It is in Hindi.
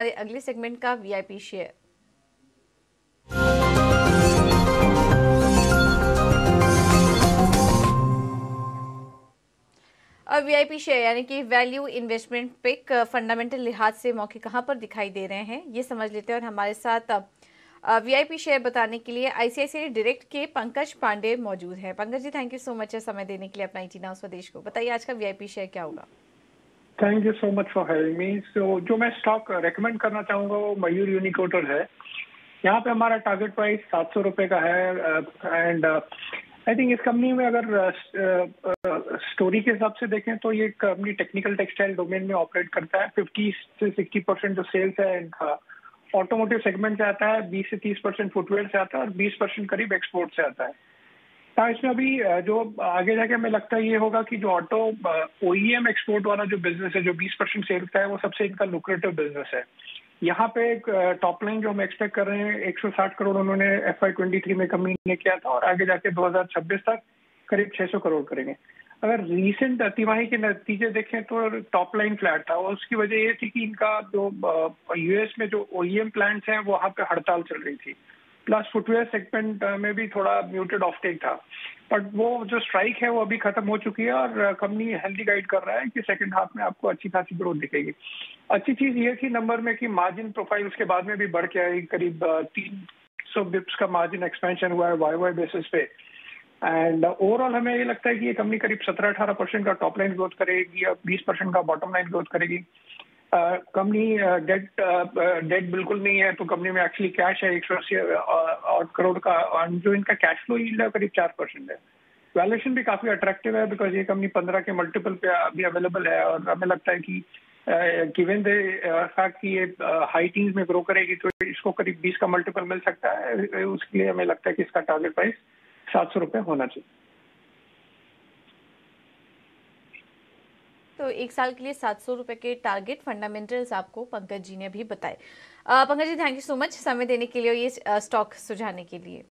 हमारे अगले सेगमेंट का वीआईपी शेयर और वीआईपी शेयर यानी कि वैल्यू इन्वेस्टमेंट पिक फंडामेंटल लिहाज से मौके कहाँ पर दिखाई दे रहे हैं, ये समझ लेते हैं। और हमारे साथ वीआईपी शेयर बताने के लिए आईसीआईसीआई डायरेक्ट के पंकज पांडे मौजूद हैं। Pankaj ji thank you so much समय देने के लिए अपना इटीना स्वदेश को। बताइए, आज का वीआईपी शेयर क्या होगा? Thank you so much for having me so जो मैं स्टॉक रेकमेंड करना चाहूँगा वो मयूर यूनिकोटर है। यहाँ पे हमारा टारगेट प्राइस सात सौ रुपये का है एंड आई थिंक इस कंपनी में अगर स्टोरी के हिसाब से देखें तो ये कंपनी टेक्निकल टेक्सटाइल डोमेन में ऑपरेट करता है। फिफ्टी से सिक्सटी परसेंट जो सेल्स है इनका ऑटोमोटिव सेगमेंट से आता है, बीस से तीस परसेंट फुटवेयर से आता है, और बीस परसेंट करीब एक्सपोर्ट से आता है। हाँ इसमें अभी जो आगे जाके हमें लगता है ये होगा कि जो ऑटो ओईएम एक्सपोर्ट वाला जो बिज़नेस है, जो 20 परसेंट सेल्स का है, वो सबसे इनका लुक्रेटिव बिज़नेस है। यहाँ पे एक टॉप लाइन जो हम एक्सपेक्ट कर रहे हैं 160 करोड़ उन्होंने एफ़ आई में कंपनी ने किया था और आगे जाके 2026 तक करीब 600 करोड़ करेंगे। अगर रीसेंट तिमाही के नतीजे देखें तो टॉप लाइन फ्लैट था और उसकी वजह ये थी कि इनका जो यूएस में जो ओईएम प्लांट्स हैं वहाँ पे हड़ताल चल रही थी। प्लस फुटवेयर सेगमेंट में भी थोड़ा म्यूटेड ऑफटेक था। बट वो जो स्ट्राइक है, वो अभी खत्म हो चुकी है और कंपनी हेल्दी गाइड कर रहा है कि सेकंड हाफ़ में आपको अच्छी खासी ग्रोथ दिखेगी। अच्छी चीज़ ये थी नंबर में कि मार्जिन प्रोफ़ाइल उसके बाद में भी बढ़ के आई। करीब तीन सौ बिप्स का मार्जिन एक्सपेंशन हुआ है वाई वाई बेसिस पे। एंड ओवरऑल हमें ये लगता है कि ये कंपनी करीब सत्रह अठारह परसेंट का टॉप लाइन ग्रोथ करेगी या बीस परसेंट का बॉटम लाइन ग्रोथ करेगी। कंपनी डेट डेट बिल्कुल नहीं है तो कंपनी में एक्चुअली कैश है, एक सौ अस्सी करोड़ का, और जो इनका कैश फ्लो यील्ड है, करीब चार परसेंट है। वैल्यूएशन भी काफ़ी अट्रैक्टिव है बिकॉज़ ये कंपनी पंद्रह के मल्टीपल पे अभी अवेलेबल है, और हमें लगता है कि गिवन द फैक्ट कि ये हाई टीन्स में ग्रो करेगी तो इसको करीब बीस का मल्टीपल मिल सकता है। उसके लिए हमें लगता है कि इसका टारगेट प्राइस सात सौ रुपये होना चाहिए। तो एक साल के लिए सात सौ रुपए के टारगेट फंडामेंटल्स आपको पंकज जी ने भी बताए। Pankaj ji thank you so much समय देने के लिए ये स्टॉक सुझाने के लिए।